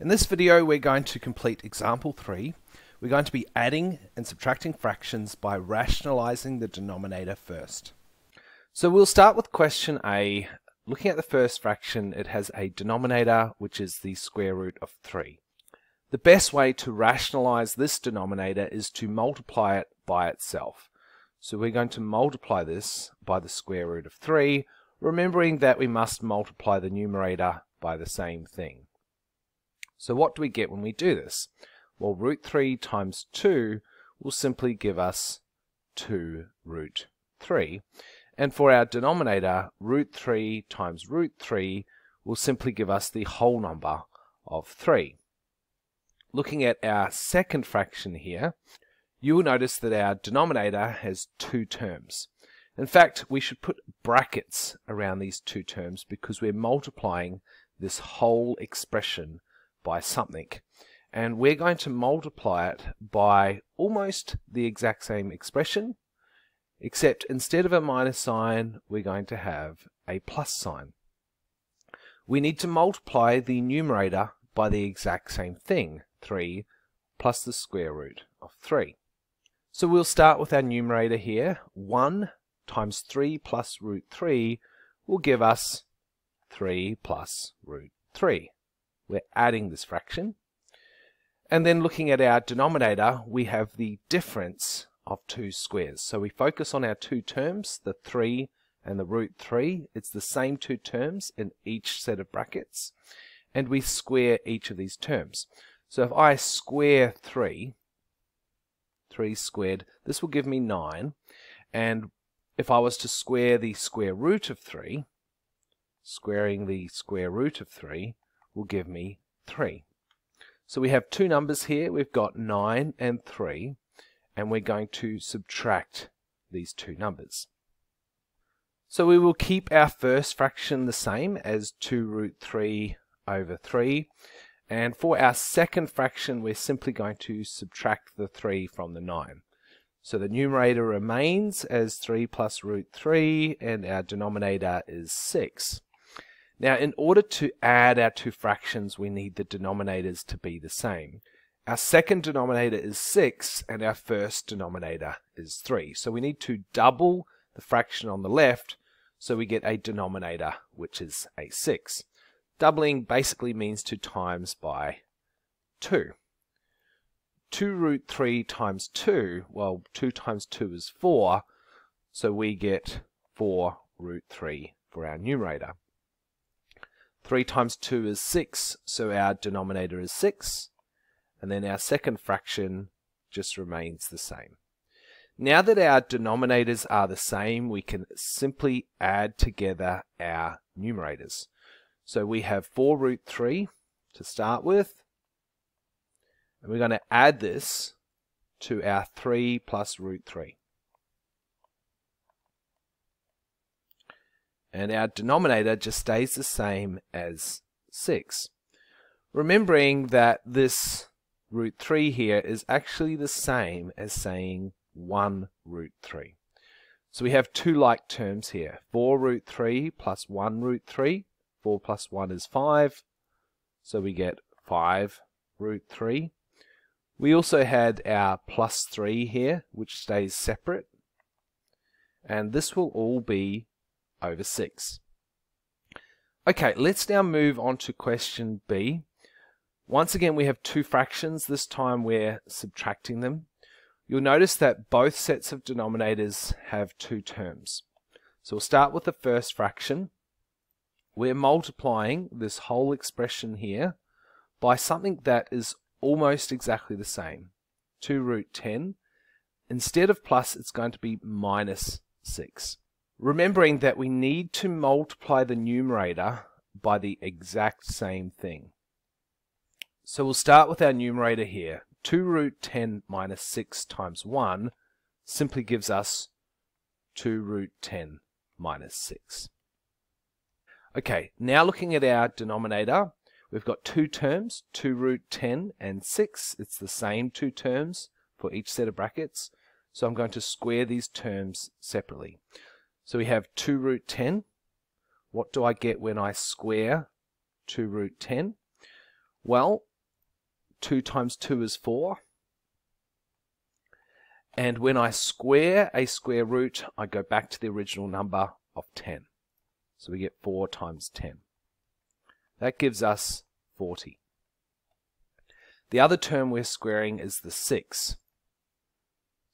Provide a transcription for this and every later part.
In this video we're going to complete example 3. We're going to be adding and subtracting fractions by rationalizing the denominator first. So we'll start with question A. Looking at the first fraction it has a denominator which is the square root of 3. The best way to rationalize this denominator is to multiply it by itself. So we're going to multiply this by the square root of 3, remembering that we must multiply the numerator by the same thing. So what do we get when we do this? Well, root 3 times 2 will simply give us 2 root 3. And for our denominator, root 3 times root 3 will simply give us the whole number of 3. Looking at our second fraction here, you will notice that our denominator has two terms. In fact, we should put brackets around these two terms because we're multiplying this whole expression by something. And we're going to multiply it by almost the exact same expression, except instead of a minus sign, we're going to have a plus sign. We need to multiply the numerator by the exact same thing, 3 plus the square root of 3. So we'll start with our numerator here. 1 times 3 plus root 3 will give us 3 plus root 3. We're adding this fraction. And then looking at our denominator, we have the difference of two squares. So we focus on our two terms, the 3 and the root 3. It's the same two terms in each set of brackets. And we square each of these terms. So if I square 3, 3 squared, this will give me 9. And if I was to square the square root of 3, squaring the square root of 3 will give me 3. So we have two numbers here. We've got 9 and 3. And we're going to subtract these two numbers. So we will keep our first fraction the same as 2 root 3 over 3. And for our second fraction, we're simply going to subtract the 3 from the 9. So the numerator remains as 3 plus root 3, and our denominator is 6. Now, in order to add our two fractions, we need the denominators to be the same. Our second denominator is 6, and our first denominator is 3. So we need to double the fraction on the left, so we get a denominator, which is a 6. Doubling basically means to times by 2. 2 root 3 times 2, well, 2 times 2 is 4, so we get 4 root 3 for our numerator. 3 times 2 is 6, so our denominator is 6, and then our second fraction just remains the same. Now that our denominators are the same, we can simply add together our numerators. So we have 4 root 3 to start with. And we're going to add this to our 3 plus root 3. And our denominator just stays the same as 6. Remembering that this root 3 here is actually the same as saying 1 root 3. So we have two like terms here. 4 root 3 plus 1 root 3 4 plus 1 is 5. So we get 5 root 3. We also had our plus 3 here, which stays separate. And this will all be over 6. Okay, let's now move on to question B. Once again, we have two fractions. This time we're subtracting them. You'll notice that both sets of denominators have two terms. So we'll start with the first fraction we're multiplying this whole expression here by something that is almost exactly the same. 2 root 10. Instead of plus, it's going to be minus 6. Remembering that we need to multiply the numerator by the exact same thing. So we'll start with our numerator here. 2 root 10 minus 6 times 1 simply gives us 2 root 10 minus 6. Okay, now looking at our denominator, we've got two terms, 2 root 10 and 6. It's the same two terms for each set of brackets. So I'm going to square these terms separately. So we have 2 root 10. What do I get when I square 2 root 10? Well, 2 times 2 is 4. And when I square a square root, I go back to the original number of 10. So we get 4 times 10. That gives us 40. The other term we're squaring is the 6.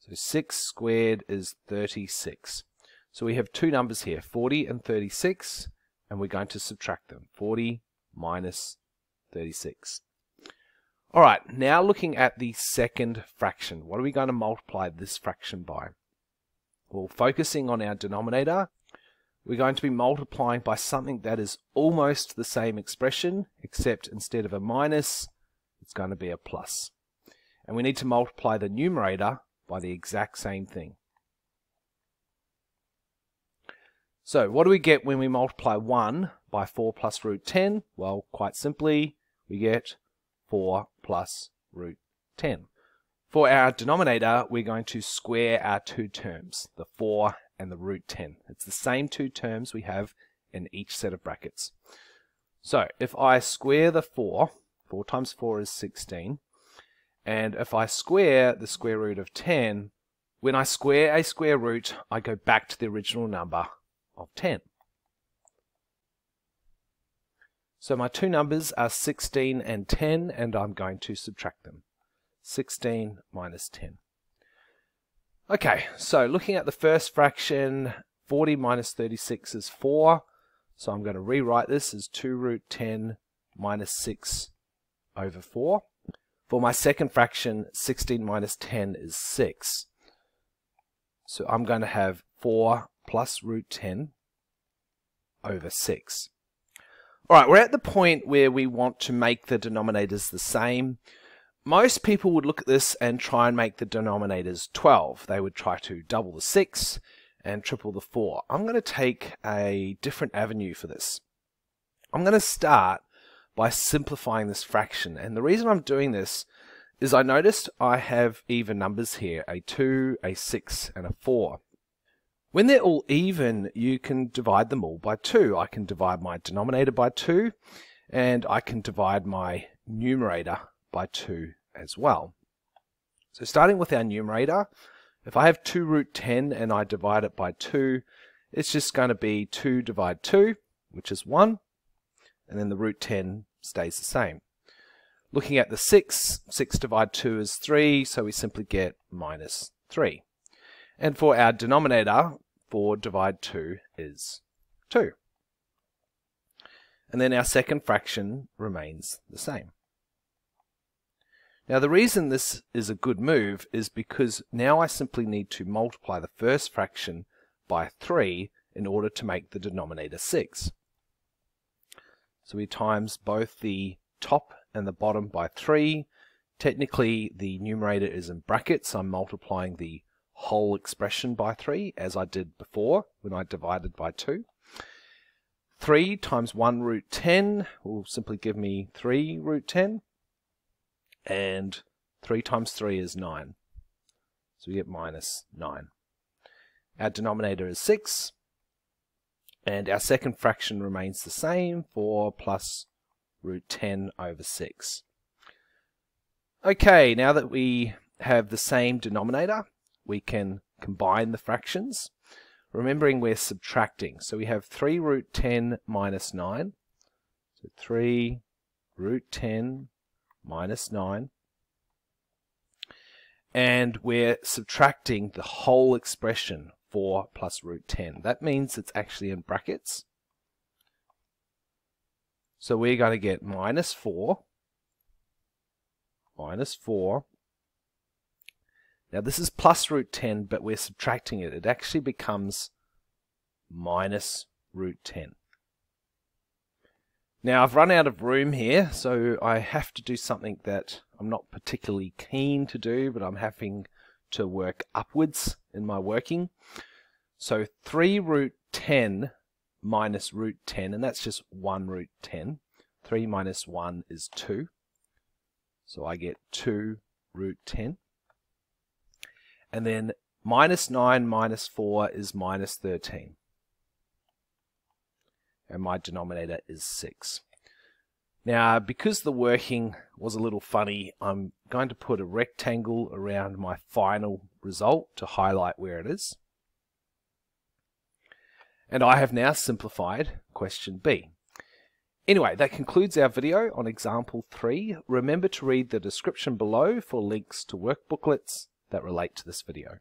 So 6 squared is 36. So we have two numbers here, 40 and 36, and we're going to subtract them. 40 minus 36. All right, now looking at the second fraction. What are we going to multiply this fraction by? Well, focusing on our denominator, we're going to be multiplying by something that is almost the same expression, except instead of a minus, it's going to be a plus. And we need to multiply the numerator by the exact same thing. So what do we get when we multiply 1 by 4 plus root 10? Well, quite simply, we get 4 plus root 10. For our denominator, we're going to square our two terms, the 4 and the root 10. It's the same two terms we have in each set of brackets. So if I square the 4, 4 times 4 is 16, and if I square the square root of 10, when I square a square root, I go back to the original number of 10. So my two numbers are 16 and 10, and I'm going to subtract them. 16 minus 10. Okay, so looking at the first fraction, 40 minus 36 is 4. So I'm going to rewrite this as 2 root 10 minus 6 over 4. For my second fraction, 16 minus 10 is 6. So I'm going to have 4 plus root 10 over 6. Alright, we're at the point where we want to make the denominators the same most people would look at this and try and make the denominators 12. They would try to double the 6 and triple the 4. I'm going to take a different avenue for this. I'm going to start by simplifying this fraction. And the reason I'm doing this is I noticed I have even numbers here, a 2, a 6, and a 4. When they're all even, you can divide them all by 2. I can divide my denominator by 2, and I can divide my numerator by 2 as well. So starting with our numerator, if I have 2 root 10 and I divide it by 2, it's just going to be 2 divide 2, which is 1, and then the root 10 stays the same. Looking at the 6, 6 divide 2 is 3, so we simply get minus 3. And for our denominator, 4 divide 2 is 2. And then our second fraction remains the same. Now the reason this is a good move is because now I simply need to multiply the first fraction by 3 in order to make the denominator 6. So we times both the top and the bottom by 3. Technically the numerator is in brackets, I'm multiplying the whole expression by 3 as I did before when I divided by 2. 3 times 1 root 10 will simply give me 3 root 10 and 3 times 3 is 9. So we get minus 9. Our denominator is 6, and our second fraction remains the same, 4 plus root 10 over 6. Okay, now that we have the same denominator, we can combine the fractions. Remembering we're subtracting, so we have 3 root 10 minus 9. So 3 root 10 minus 9. And we're subtracting the whole expression 4 plus root 10. That means it's actually in brackets. So we're going to get minus 4, minus 4. Now this is plus root 10, but we're subtracting it. It actually becomes minus root 10. Now I've run out of room here, so I have to do something that I'm not particularly keen to do, but I'm having to work upwards in my working. So 3 root 10 minus root 10, and that's just 1 root 10. 3 minus 1 is 2. So I get 2 root 10. And then minus 9 minus 4 is minus 13 and my denominator is 6. Now, because the working was a little funny, I'm going to put a rectangle around my final result to highlight where it is. And I have now simplified question B. Anyway, that concludes our video on example 3. Remember to read the description below for links to workbooklets that relate to this video.